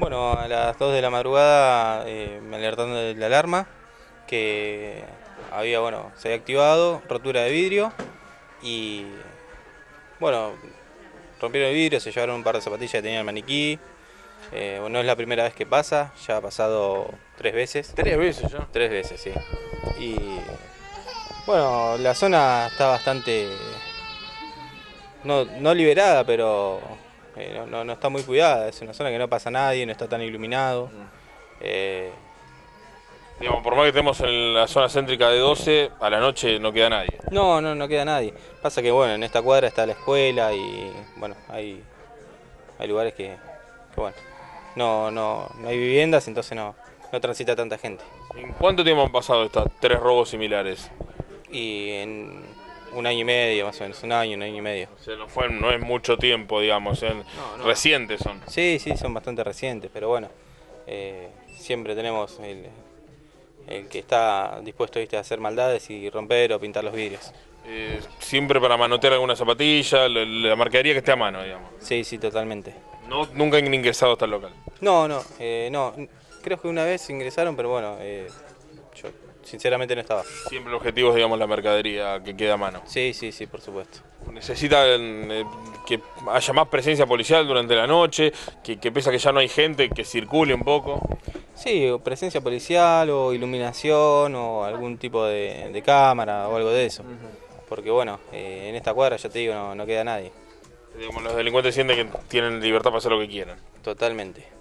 Bueno, a las 2 de la madrugada eh, me alertaron de la alarma que había, bueno, se había activado, rotura de vidrio y, bueno, rompieron el vidrio, se llevaron un par de zapatillas que tenían el maniquí. Eh, bueno, no es la primera vez que pasa, ya ha pasado tres veces. Tres veces ya. Tres veces, sí. Y bueno, la zona está bastante, no, no liberada, pero eh, no, no- no está muy cuidada. Es una zona que no pasa nadie, no está tan iluminado. Eh, Digamos, por más que estemos en la zona céntrica de 12, a la noche no queda nadie. no, no, no queda nadie. Pasa que bueno, en esta cuadra está la escuela y bueno, hay, hay lugares que, que, bueno, no, no, no hay viviendas, entonces no, no transita tanta gente. ¿En cuánto tiempo han pasado estos tres robos similares? Y en un año y medio, más o menos, un año, un año y medio. O sea, no, fue, no es mucho tiempo, digamos, No, no. recientes son. Sí, sí, son bastante recientes, pero bueno, eh, siempre tenemos el, el que está dispuesto ¿viste, a hacer maldades y romper o pintar los vidrios. Eh, siempre para manotear alguna zapatilla, la, la mercadería que esté a mano, digamos. Sí, sí, totalmente. No, nunca han ingresado hasta el local. No, no, eh, no, creo que una vez ingresaron, pero bueno, eh, yo sinceramente no estaba. Siempre el objetivo es, digamos, la mercadería que queda a mano. Sí, sí, sí, por supuesto. Necesitan eh, que haya más presencia policial durante la noche, que, que pese a que ya no hay gente, que circule un poco. Sí, o presencia policial o iluminación o algún tipo de, de cámara o algo de eso. Porque bueno, eh, en esta cuadra ya te digo, no, no queda nadie. Digamos, los delincuentes sienten que tienen libertad para hacer lo que quieran. Totalmente.